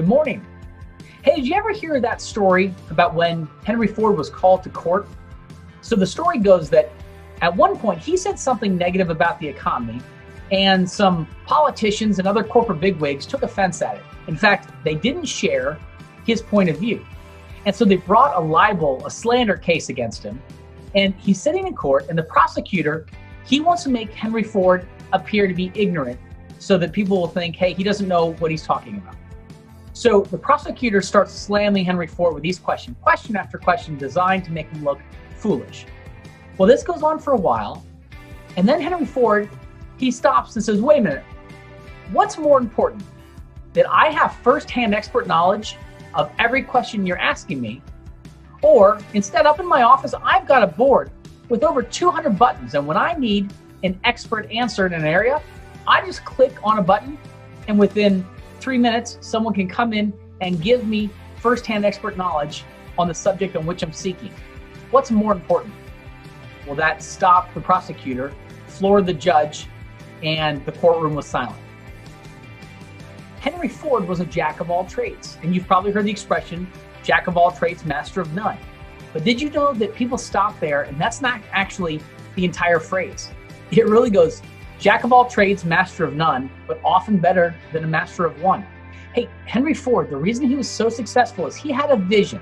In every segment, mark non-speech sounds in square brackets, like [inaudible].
Good morning. Hey, did you ever hear that story about when Henry Ford was called to court? So the story goes that at one point he said something negative about the economy, and some politicians and other corporate bigwigs took offense at it. In fact, they didn't share his point of view. And so they brought a libel, a slander case against him. And he's sitting in court, and the prosecutor, he wants to make Henry Ford appear to be ignorant so that people will think, hey, he doesn't know what he's talking about. So the prosecutor starts slamming Henry Ford with these questions, question after question, designed to make him look foolish. Well, this goes on for a while, and then Henry Ford he stops and says, "Wait a minute, what's more important? That I have firsthand expert knowledge of every question you're asking me, or instead, up in my office, I've got a board with over 200 buttons, and when I need an expert answer in an area, I just click on a button, and within three minutes, someone can come in and give me firsthand expert knowledge on the subject on which I'm seeking. What's more important? Well, that stopped the prosecutor, floored the judge, and the courtroom was silent. Henry Ford was a jack of all trades, and you've probably heard the expression jack of all trades, master of none. But did you know that people stop there, and that's not actually the entire phrase? It really goes Jack of all trades, master of none, but often better than a master of one. Hey, Henry Ford, the reason he was so successful is he had a vision,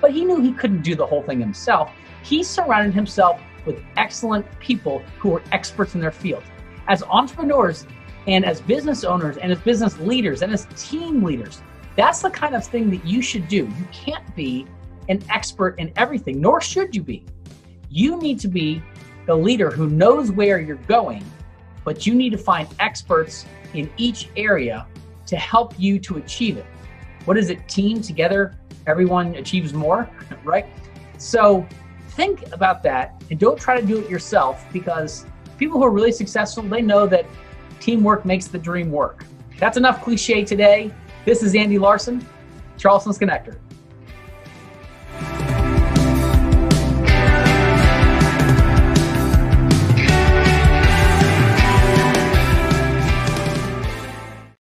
but he knew he couldn't do the whole thing himself. He surrounded himself with excellent people who were experts in their field. As entrepreneurs and as business owners and as business leaders and as team leaders, that's the kind of thing that you should do. You can't be an expert in everything, nor should you be. You need to be the leader who knows where you're going but you need to find experts in each area to help you to achieve it. What is it? Team together, everyone achieves more, [laughs] right? So think about that and don't try to do it yourself because people who are really successful, they know that teamwork makes the dream work. That's enough cliche today. This is Andy Larson, Charleston's Connector.